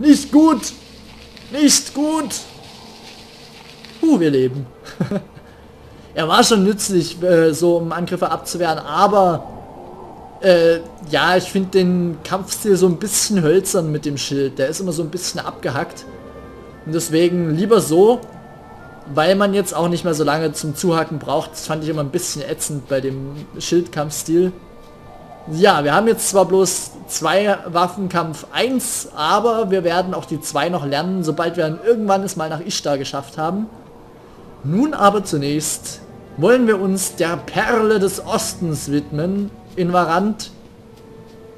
Nicht gut! Nicht gut! Uh, wir leben. er war schon nützlich, äh, so um Angriffe abzuwehren, aber äh, ja, ich finde den Kampfstil so ein bisschen hölzern mit dem Schild. Der ist immer so ein bisschen abgehackt. Und deswegen lieber so, weil man jetzt auch nicht mehr so lange zum Zuhacken braucht. Das fand ich immer ein bisschen ätzend bei dem Schildkampfstil. Ja, wir haben jetzt zwar bloß zwei Waffenkampf 1, aber wir werden auch die zwei noch lernen, sobald wir dann irgendwann es mal nach Ishtar geschafft haben. Nun aber zunächst wollen wir uns der Perle des Ostens widmen, in Varant.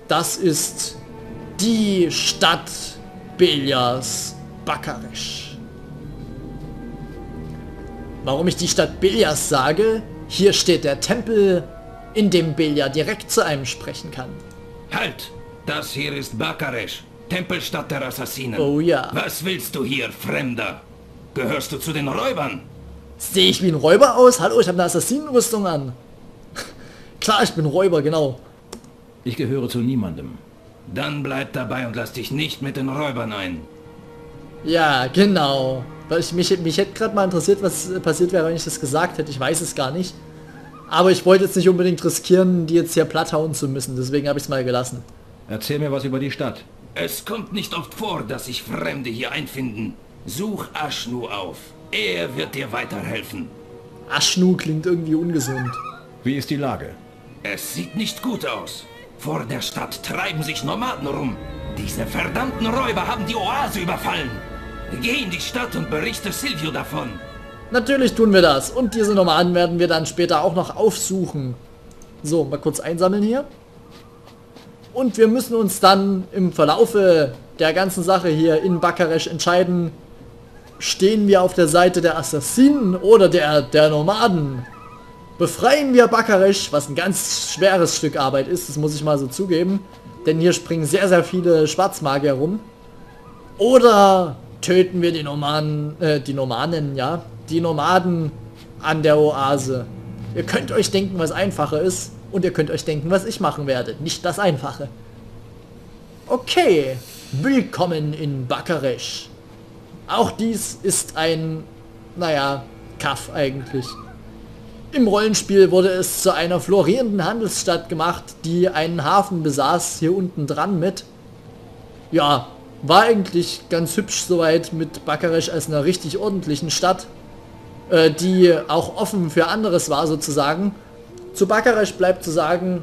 Das ist die Stadt Belias Bakaresh. Warum ich die Stadt Belias sage? Hier steht der Tempel, in dem Belia direkt zu einem sprechen kann. Halt! Das hier ist Bakaresh, Tempelstadt der Assassinen. Oh ja. Was willst du hier, Fremder? Gehörst du zu den Räubern? Sehe ich wie ein Räuber aus? Hallo, ich habe eine Assassinenrüstung an. Klar, ich bin Räuber, genau. Ich gehöre zu niemandem. Dann bleib dabei und lass dich nicht mit den Räubern ein. Ja, genau. Weil ich, mich, mich hätte gerade mal interessiert, was passiert wäre, wenn ich das gesagt hätte. Ich weiß es gar nicht. Aber ich wollte jetzt nicht unbedingt riskieren, die jetzt hier platt hauen zu müssen. Deswegen habe ich es mal gelassen. Erzähl mir was über die Stadt. Es kommt nicht oft vor, dass sich Fremde hier einfinden. Such Aschnu auf. Er wird dir weiterhelfen. Aschnu klingt irgendwie ungesund. Wie ist die Lage? Es sieht nicht gut aus. Vor der Stadt treiben sich Nomaden rum. Diese verdammten Räuber haben die Oase überfallen. Geh in die Stadt und berichte Silvio davon. Natürlich tun wir das. Und diese Nomaden werden wir dann später auch noch aufsuchen. So, mal kurz einsammeln hier. Und wir müssen uns dann im Verlaufe der ganzen Sache hier in Bakaresh entscheiden, stehen wir auf der Seite der Assassinen oder der, der Nomaden. Befreien wir Bakaresh, was ein ganz schweres Stück Arbeit ist, das muss ich mal so zugeben. Denn hier springen sehr, sehr viele Schwarzmagier rum. Oder töten wir die Nomaden, äh, die Nomanen, ja, die Nomaden an der Oase. Ihr könnt euch denken, was einfacher ist. Und ihr könnt euch denken, was ich machen werde. Nicht das Einfache. Okay, willkommen in Bakaresh. Auch dies ist ein, naja, Kaff eigentlich. Im Rollenspiel wurde es zu einer florierenden Handelsstadt gemacht, die einen Hafen besaß, hier unten dran mit. Ja, war eigentlich ganz hübsch soweit mit Bakaresh als einer richtig ordentlichen Stadt, äh, die auch offen für anderes war sozusagen. Zu Bakaresh bleibt zu sagen,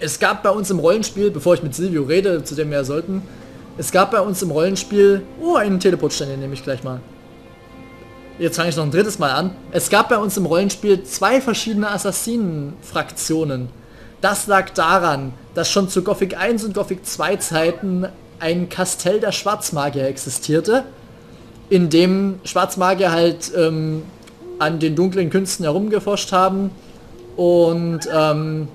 es gab bei uns im Rollenspiel, bevor ich mit Silvio rede, zu dem wir ja sollten, es gab bei uns im Rollenspiel, oh, einen Teleportstein, den nehme ich gleich mal. Jetzt fange ich noch ein drittes Mal an. Es gab bei uns im Rollenspiel zwei verschiedene Assassinen-Fraktionen. Das lag daran, dass schon zu Gothic 1 und Gothic 2 Zeiten ein Kastell der Schwarzmagier existierte, in dem Schwarzmagier halt ähm, an den dunklen Künsten herumgeforscht haben und ähm,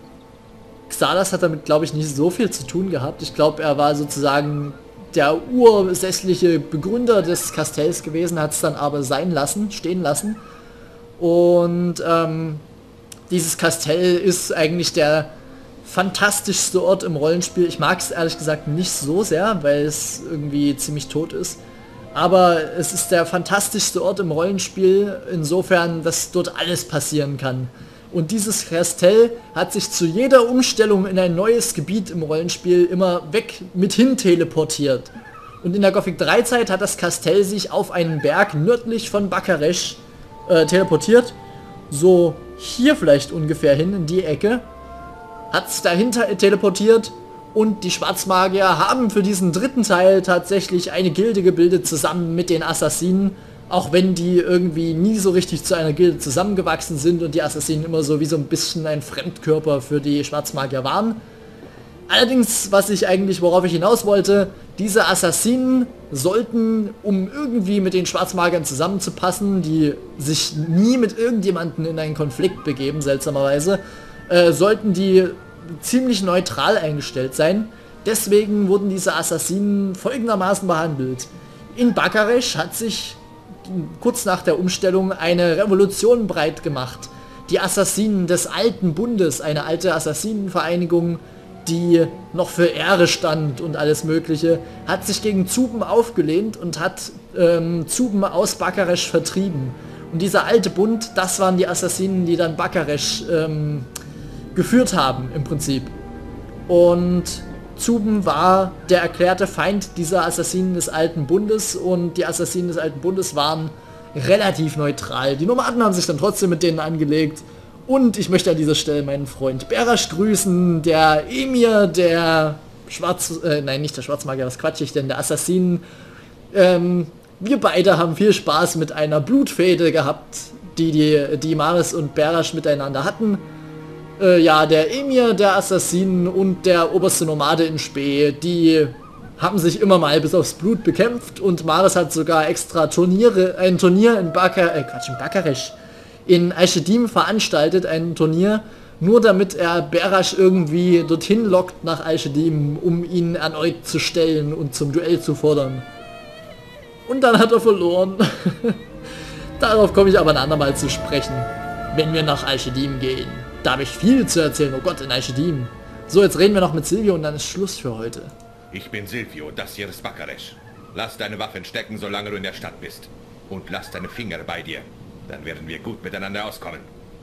Xalas hat damit, glaube ich, nicht so viel zu tun gehabt. Ich glaube, er war sozusagen der ursächliche Begründer des Kastells gewesen, hat es dann aber sein lassen, stehen lassen. Und ähm, dieses Kastell ist eigentlich der fantastischste Ort im Rollenspiel. Ich mag es ehrlich gesagt nicht so sehr, weil es irgendwie ziemlich tot ist. Aber es ist der fantastischste Ort im Rollenspiel, insofern, dass dort alles passieren kann. Und dieses Kastell hat sich zu jeder Umstellung in ein neues Gebiet im Rollenspiel immer weg mit hin teleportiert. Und in der Gothic 3 Zeit hat das Kastell sich auf einen Berg nördlich von Bakaresh äh, teleportiert. So hier vielleicht ungefähr hin, in die Ecke. Hat es dahinter teleportiert und die Schwarzmagier haben für diesen dritten Teil tatsächlich eine Gilde gebildet zusammen mit den Assassinen auch wenn die irgendwie nie so richtig zu einer Gilde zusammengewachsen sind und die Assassinen immer so wie so ein bisschen ein Fremdkörper für die Schwarzmagier waren. Allerdings, was ich eigentlich, worauf ich hinaus wollte, diese Assassinen sollten, um irgendwie mit den Schwarzmagiern zusammenzupassen, die sich nie mit irgendjemanden in einen Konflikt begeben, seltsamerweise, äh, sollten die ziemlich neutral eingestellt sein. Deswegen wurden diese Assassinen folgendermaßen behandelt. In Bakaresh hat sich kurz nach der Umstellung eine Revolution breit gemacht. Die Assassinen des alten Bundes, eine alte Assassinenvereinigung, die noch für Ehre stand und alles mögliche, hat sich gegen Zuben aufgelehnt und hat ähm, Zuben aus Bakaresch vertrieben. Und dieser alte Bund, das waren die Assassinen, die dann Bakaresch ähm, geführt haben im Prinzip. Und Zuben war der erklärte Feind dieser Assassinen des Alten Bundes und die Assassinen des Alten Bundes waren relativ neutral. Die Nomaden haben sich dann trotzdem mit denen angelegt und ich möchte an dieser Stelle meinen Freund Berasch grüßen, der Emir, der Schwarz, äh, nein, nicht der Schwarzmagier, was quatsch ich denn, der Assassinen. Ähm, wir beide haben viel Spaß mit einer Blutfäde gehabt, die die, die Maris und Berasch miteinander hatten. Äh, ja, der Emir, der Assassinen und der oberste Nomade in Spee, die haben sich immer mal bis aufs Blut bekämpft und Maris hat sogar extra Turniere, ein Turnier in Bakar, äh, Quatsch, in Bakaresch, in Aishedim veranstaltet, ein Turnier, nur damit er Berasch irgendwie dorthin lockt nach Aishedim, um ihn erneut zu stellen und zum Duell zu fordern. Und dann hat er verloren. Darauf komme ich aber ein andermal zu sprechen, wenn wir nach Aishedim gehen. Da habe ich viel zu erzählen, oh Gott, in Aishedim. So, jetzt reden wir noch mit Silvio und dann ist Schluss für heute. Ich bin Silvio, das hier ist Bakaresch. Lass deine Waffen stecken, solange du in der Stadt bist. Und lass deine Finger bei dir. Dann werden wir gut miteinander auskommen.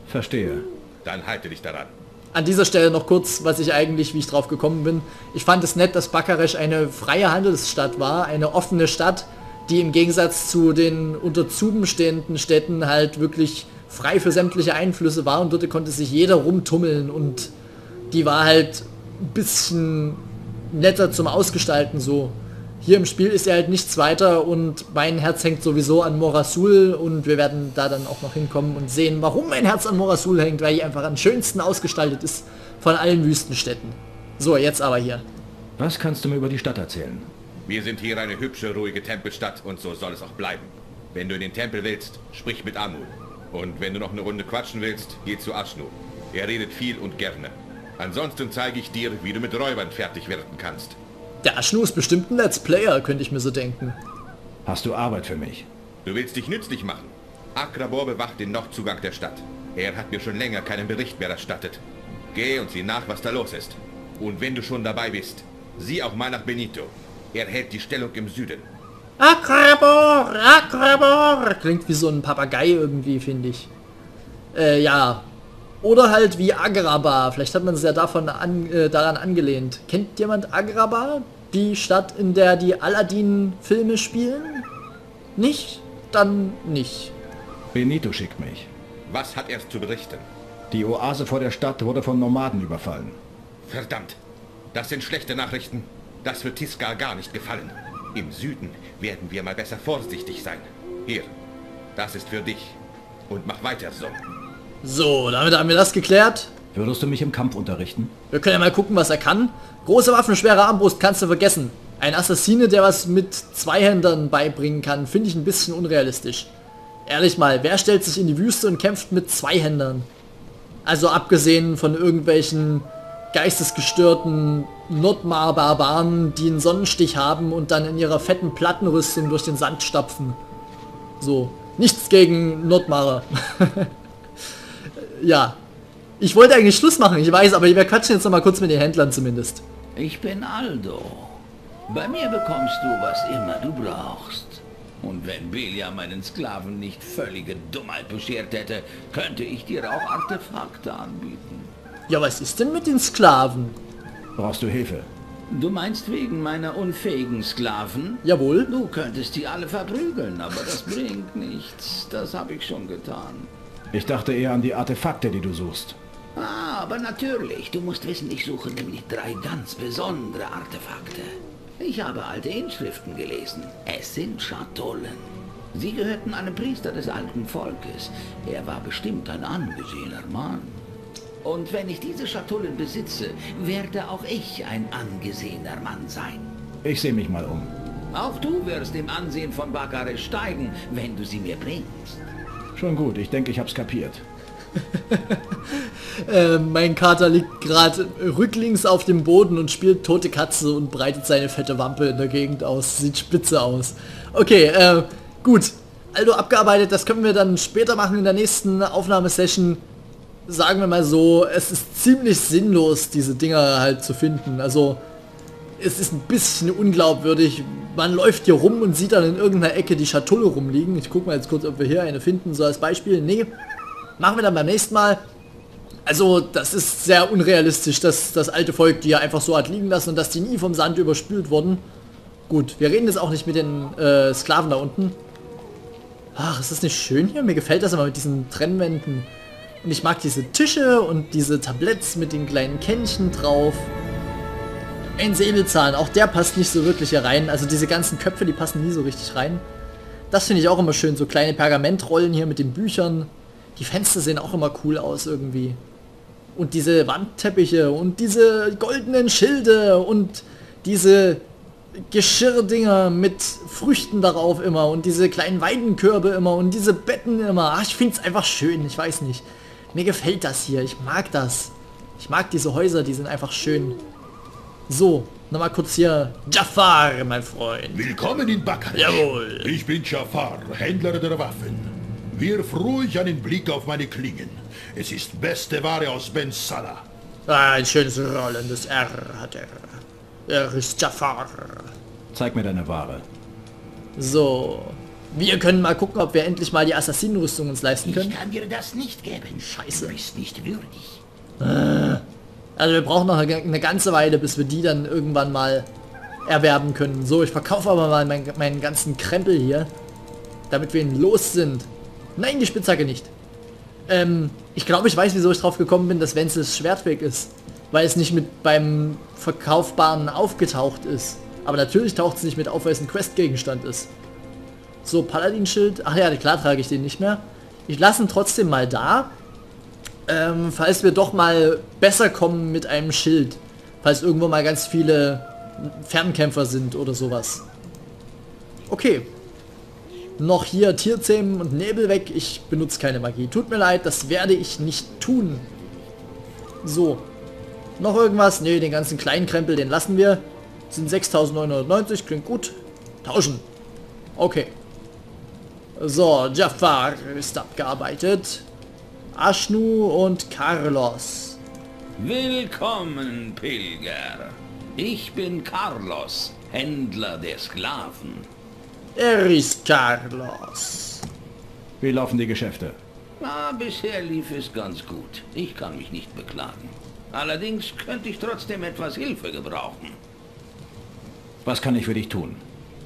Verstehe. Dann halte dich daran. An dieser Stelle noch kurz, was ich eigentlich, wie ich drauf gekommen bin. Ich fand es nett, dass Bakaresch eine freie Handelsstadt war, eine offene Stadt, die im Gegensatz zu den unter Zuben stehenden Städten halt wirklich frei für sämtliche Einflüsse war und dort konnte sich jeder rumtummeln und die war halt ein bisschen netter zum Ausgestalten so. Hier im Spiel ist er halt nichts weiter und mein Herz hängt sowieso an Morasul und wir werden da dann auch noch hinkommen und sehen, warum mein Herz an Morasul hängt, weil die einfach am schönsten ausgestaltet ist von allen Wüstenstädten. So, jetzt aber hier. Was kannst du mir über die Stadt erzählen? Wir sind hier eine hübsche, ruhige Tempelstadt und so soll es auch bleiben. Wenn du in den Tempel willst, sprich mit Amu. Und wenn du noch eine Runde quatschen willst, geh zu Ashnu. Er redet viel und gerne. Ansonsten zeige ich dir, wie du mit Räubern fertig werden kannst. Der Aschnu ist bestimmt ein Let's Player, könnte ich mir so denken. Hast du Arbeit für mich? Du willst dich nützlich machen. Akrabor bewacht den Nordzugang der Stadt. Er hat mir schon länger keinen Bericht mehr erstattet. Geh und sieh nach, was da los ist. Und wenn du schon dabei bist, sieh auch mal nach Benito. Er hält die Stellung im Süden. Akrabor, Akrabor. Klingt wie so ein Papagei irgendwie, finde ich. Äh, ja, oder halt wie Agrabah. Vielleicht hat man es ja davon an, äh, daran angelehnt. Kennt jemand Agrabah? Die Stadt, in der die Aladdin-Filme spielen? Nicht? Dann nicht. Benito schickt mich. Was hat er zu berichten? Die Oase vor der Stadt wurde von Nomaden überfallen. Verdammt. Das sind schlechte Nachrichten. Das wird Tiskar gar nicht gefallen. Im Süden werden wir mal besser vorsichtig sein. Hier, das ist für dich. Und mach weiter so. So, damit haben wir das geklärt. Würdest du mich im Kampf unterrichten? Wir können ja mal gucken, was er kann. Große Waffen, schwere Armbrust kannst du vergessen. Ein Assassine, der was mit Zweihändern beibringen kann, finde ich ein bisschen unrealistisch. Ehrlich mal, wer stellt sich in die Wüste und kämpft mit Zweihändern? Also abgesehen von irgendwelchen geistesgestörten Nordmar-Barbaren, die einen Sonnenstich haben und dann in ihrer fetten Plattenrüstung durch den Sand stapfen. So, nichts gegen Nordmarer. ja. Ich wollte eigentlich Schluss machen, ich weiß, aber wir quatschen jetzt noch mal kurz mit den Händlern zumindest. Ich bin Aldo. Bei mir bekommst du, was immer du brauchst. Und wenn Belia meinen Sklaven nicht völlige Dummheit beschert hätte, könnte ich dir auch Artefakte anbieten. Ja, was ist denn mit den Sklaven? Brauchst du Hilfe? Du meinst wegen meiner unfähigen Sklaven? Jawohl. Du könntest die alle verprügeln, aber das bringt nichts. Das habe ich schon getan. Ich dachte eher an die Artefakte, die du suchst. Ah, aber natürlich. Du musst wissen, ich suche nämlich drei ganz besondere Artefakte. Ich habe alte Inschriften gelesen. Es sind Schatullen. Sie gehörten einem Priester des alten Volkes. Er war bestimmt ein angesehener Mann. Und wenn ich diese Schatullen besitze, werde auch ich ein angesehener Mann sein. Ich sehe mich mal um. Auch du wirst im Ansehen von Bakare steigen, wenn du sie mir bringst. Schon gut, ich denke, ich hab's kapiert. äh, mein Kater liegt gerade rücklings auf dem Boden und spielt tote Katze und breitet seine fette Wampe in der Gegend aus. Sieht spitze aus. Okay, äh, gut. Also abgearbeitet, das können wir dann später machen in der nächsten Aufnahmesession. Sagen wir mal so, es ist ziemlich sinnlos, diese Dinger halt zu finden. Also es ist ein bisschen unglaubwürdig. Man läuft hier rum und sieht dann in irgendeiner Ecke die Schatulle rumliegen. Ich gucke mal jetzt kurz, ob wir hier eine finden, so als Beispiel. Nee, machen wir dann beim nächsten Mal. Also das ist sehr unrealistisch, dass das alte Volk die ja einfach so hat liegen lassen und dass die nie vom Sand überspült wurden. Gut, wir reden jetzt auch nicht mit den äh, Sklaven da unten. Ach, ist das nicht schön hier? Mir gefällt das immer mit diesen Trennwänden. Und ich mag diese Tische und diese Tabletts mit den kleinen Kännchen drauf. Ein Säbelzahn, auch der passt nicht so wirklich hier rein. Also diese ganzen Köpfe, die passen nie so richtig rein. Das finde ich auch immer schön, so kleine Pergamentrollen hier mit den Büchern. Die Fenster sehen auch immer cool aus irgendwie. Und diese Wandteppiche und diese goldenen Schilde und diese Geschirrdinger mit Früchten darauf immer und diese kleinen Weidenkörbe immer und diese Betten immer. Ach, ich finde es einfach schön, ich weiß nicht. Mir gefällt das hier, ich mag das. Ich mag diese Häuser, die sind einfach schön. So, nochmal kurz hier. Jafar, mein Freund. Willkommen in Bakar. Jawohl. Ich bin Jafar, Händler der Waffen. Wirf ruhig einen Blick auf meine Klingen. Es ist beste Ware aus Ben Salah. Ah, ein schönes rollendes R hat er. Er ist Jafar. Zeig mir deine Ware. So. Wir können mal gucken, ob wir endlich mal die Assassinenrüstung uns leisten können. Ich kann dir das nicht geben. Scheiße. Du bist nicht würdig. Also wir brauchen noch eine, eine ganze Weile, bis wir die dann irgendwann mal erwerben können. So, ich verkaufe aber mal meinen, meinen ganzen Krempel hier, damit wir ihn los sind. Nein, die Spitzhacke nicht. Ähm, ich glaube, ich weiß, wieso ich drauf gekommen bin, dass Wenzels Schwert weg ist. Weil es nicht mit beim Verkaufbaren aufgetaucht ist. Aber natürlich taucht es nicht mit auf, weil es ein Questgegenstand ist. So, Paladin-Schild. Ach ja, klar trage ich den nicht mehr. Ich lasse ihn trotzdem mal da. Ähm, falls wir doch mal besser kommen mit einem Schild. Falls irgendwo mal ganz viele Fernkämpfer sind oder sowas. Okay. Noch hier Tierzähmen und Nebel weg. Ich benutze keine Magie. Tut mir leid, das werde ich nicht tun. So. Noch irgendwas? Ne, den ganzen kleinen Krempel, den lassen wir. Sind 6.990, klingt gut. Tauschen. Okay. So, Jafar ist abgearbeitet. Ashnu und Carlos. Willkommen, Pilger. Ich bin Carlos, Händler der Sklaven. Er ist Carlos. Wie laufen die Geschäfte? Na, bisher lief es ganz gut. Ich kann mich nicht beklagen. Allerdings könnte ich trotzdem etwas Hilfe gebrauchen. Was kann ich für dich tun?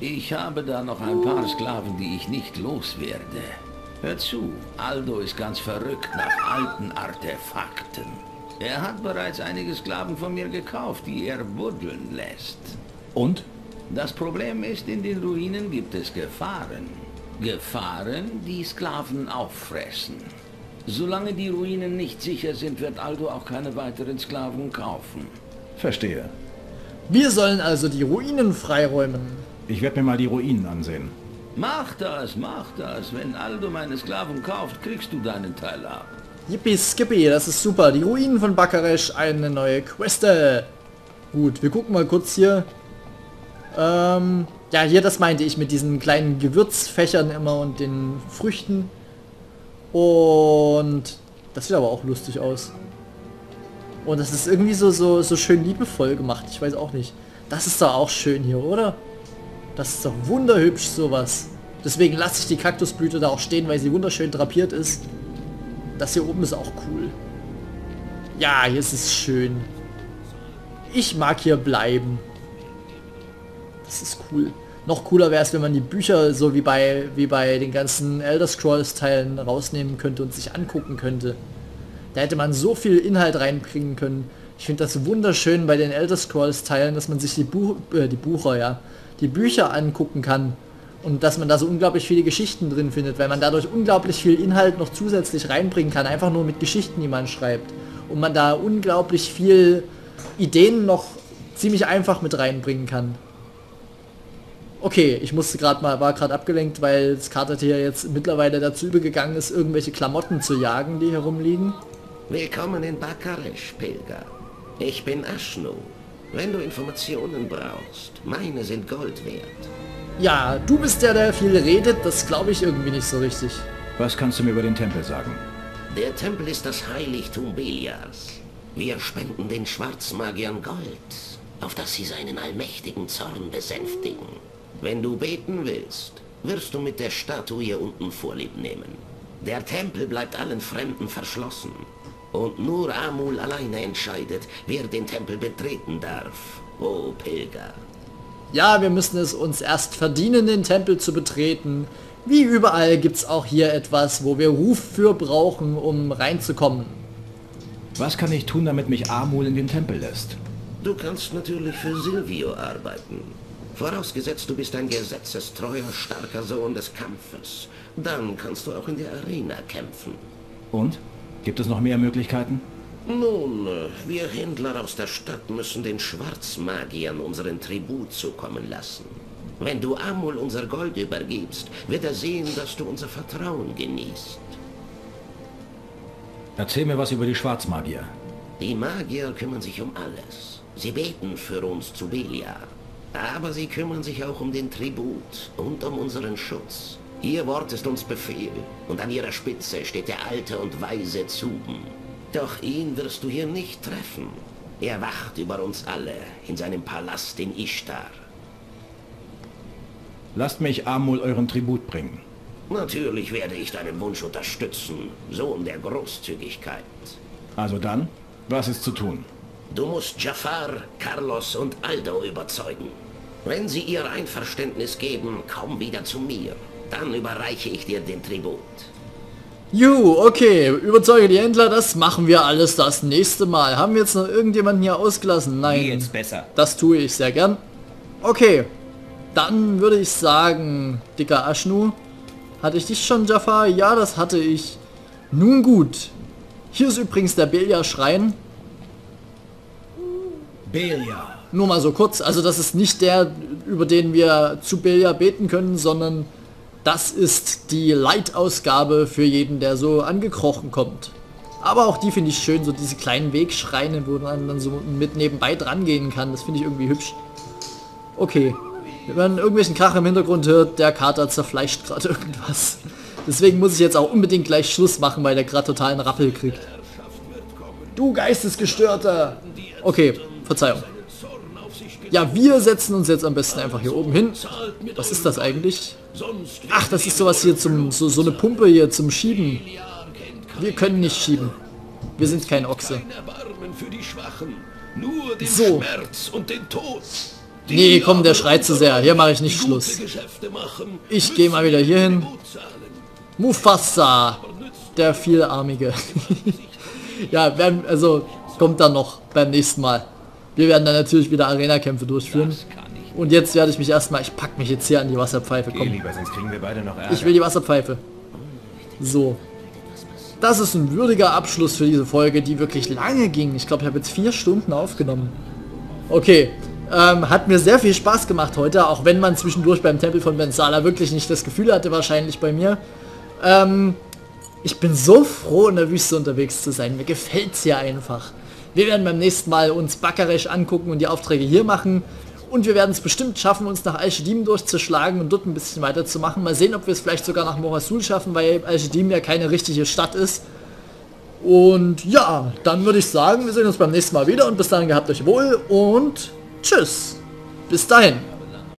Ich habe da noch ein paar Sklaven, die ich nicht loswerde. Hör zu, Aldo ist ganz verrückt nach alten Artefakten. Er hat bereits einige Sklaven von mir gekauft, die er buddeln lässt. Und? Das Problem ist, in den Ruinen gibt es Gefahren. Gefahren, die Sklaven auffressen. Solange die Ruinen nicht sicher sind, wird Aldo auch keine weiteren Sklaven kaufen. Verstehe. Wir sollen also die Ruinen freiräumen. Ich werde mir mal die Ruinen ansehen. Mach das, mach das. Wenn Aldo meine Sklaven kauft, kriegst du deinen Teil ab. Yippie Skippy, das ist super. Die Ruinen von Bakaresh, eine neue Queste. Gut, wir gucken mal kurz hier. Ähm, ja, hier, das meinte ich mit diesen kleinen Gewürzfächern immer und den Früchten. Und das sieht aber auch lustig aus. Und das ist irgendwie so, so, so schön liebevoll gemacht. Ich weiß auch nicht. Das ist doch auch schön hier, oder? Das ist doch wunderhübsch sowas. Deswegen lasse ich die Kaktusblüte da auch stehen, weil sie wunderschön drapiert ist. Das hier oben ist auch cool. Ja, hier ist es schön. Ich mag hier bleiben. Das ist cool. Noch cooler wäre es, wenn man die Bücher so wie bei wie bei den ganzen Elder Scrolls Teilen rausnehmen könnte und sich angucken könnte. Da hätte man so viel Inhalt reinbringen können. Ich finde das wunderschön bei den Elder Scrolls Teilen, dass man sich die, Buch, äh, die Bucher, ja, die Bücher angucken kann und dass man da so unglaublich viele Geschichten drin findet, weil man dadurch unglaublich viel Inhalt noch zusätzlich reinbringen kann, einfach nur mit Geschichten, die man schreibt. Und man da unglaublich viel Ideen noch ziemlich einfach mit reinbringen kann. Okay, ich musste gerade mal, war gerade abgelenkt, weil das Katertier jetzt mittlerweile dazu übergegangen ist, irgendwelche Klamotten zu jagen, die herumliegen. Willkommen in Bakaresh, Pilger. Ich bin Ashnu. Wenn du Informationen brauchst, meine sind Gold wert. Ja, du bist der, der viel redet, das glaube ich irgendwie nicht so richtig. Was kannst du mir über den Tempel sagen? Der Tempel ist das Heiligtum Beliars. Wir spenden den Schwarzmagiern Gold, auf dass sie seinen allmächtigen Zorn besänftigen. Wenn du beten willst, wirst du mit der Statue hier unten Vorlieb nehmen. Der Tempel bleibt allen Fremden verschlossen. Und nur Amul alleine entscheidet, wer den Tempel betreten darf. O Pilger. Ja, wir müssen es uns erst verdienen, den Tempel zu betreten. Wie überall gibt es auch hier etwas, wo wir Ruf für brauchen, um reinzukommen. Was kann ich tun, damit mich Amul in den Tempel lässt? Du kannst natürlich für Silvio arbeiten. Vorausgesetzt, du bist ein gesetzestreuer, starker Sohn des Kampfes. Dann kannst du auch in der Arena kämpfen. Und? Gibt es noch mehr Möglichkeiten? Nun, wir Händler aus der Stadt müssen den Schwarzmagiern unseren Tribut zukommen lassen. Wenn du Amul unser Gold übergibst, wird er sehen, dass du unser Vertrauen genießt. Erzähl mir was über die Schwarzmagier. Die Magier kümmern sich um alles. Sie beten für uns zu Belia. Aber sie kümmern sich auch um den Tribut und um unseren Schutz. Ihr Wort ist uns Befehl, und an ihrer Spitze steht der alte und weise Zuben. Doch ihn wirst du hier nicht treffen. Er wacht über uns alle in seinem Palast in Ishtar. Lasst mich Amul euren Tribut bringen. Natürlich werde ich deinen Wunsch unterstützen, Sohn der Großzügigkeit. Also dann, was ist zu tun? Du musst Jafar, Carlos und Aldo überzeugen. Wenn sie ihr Einverständnis geben, komm wieder zu mir. Dann überreiche ich dir den Tribut. Ju, okay, überzeuge die Händler, das machen wir alles das nächste Mal. Haben wir jetzt noch irgendjemanden hier ausgelassen? Nein. Jetzt besser. Das tue ich sehr gern. Okay, dann würde ich sagen, dicker Aschnu, hatte ich dich schon, Jafar? Ja, das hatte ich. Nun gut. Hier ist übrigens der Belia-Schrein. Belia. Nur mal so kurz, also das ist nicht der, über den wir zu Belia beten können, sondern das ist die Leitausgabe für jeden, der so angekrochen kommt. Aber auch die finde ich schön, so diese kleinen Wegschreine, wo man dann so mit nebenbei dran gehen kann. Das finde ich irgendwie hübsch. Okay. Wenn man irgendwelchen Krach im Hintergrund hört, der Kater zerfleischt gerade irgendwas. Deswegen muss ich jetzt auch unbedingt gleich Schluss machen, weil der gerade totalen Rappel kriegt. Du Geistesgestörter! Okay, Verzeihung. Ja, wir setzen uns jetzt am besten einfach hier oben hin. Was ist das eigentlich? Ach, das ist sowas hier zum, so, so eine Pumpe hier zum Schieben. Wir können nicht schieben. Wir sind kein Ochse. So. Nee, komm, der schreit zu sehr. Hier mache ich nicht Schluss. Ich gehe mal wieder hier hin. Mufasa, der vielarmige. ja, also kommt dann noch beim nächsten Mal. Wir werden dann natürlich wieder Arena-Kämpfe durchführen. Und jetzt werde ich mich erstmal, ich pack mich jetzt hier an die Wasserpfeife. Komm. lieber, sonst kriegen wir beide noch Ärger. Ich will die Wasserpfeife. So. Das ist ein würdiger Abschluss für diese Folge, die wirklich lange ging. Ich glaube, ich habe jetzt vier Stunden aufgenommen. Okay. Ähm, hat mir sehr viel Spaß gemacht heute, auch wenn man zwischendurch beim Tempel von Bensala wirklich nicht das Gefühl hatte, wahrscheinlich bei mir. Ähm, ich bin so froh, in der Wüste unterwegs zu sein. Mir gefällt es hier einfach. Wir werden beim nächsten Mal uns Bakaresh angucken und die Aufträge hier machen. Und wir werden es bestimmt schaffen, uns nach Al-Shadim durchzuschlagen und dort ein bisschen weiterzumachen. Mal sehen, ob wir es vielleicht sogar nach Morasul schaffen, weil Al-Shadim ja keine richtige Stadt ist. Und ja, dann würde ich sagen, wir sehen uns beim nächsten Mal wieder und bis dahin gehabt euch wohl und tschüss. Bis dahin.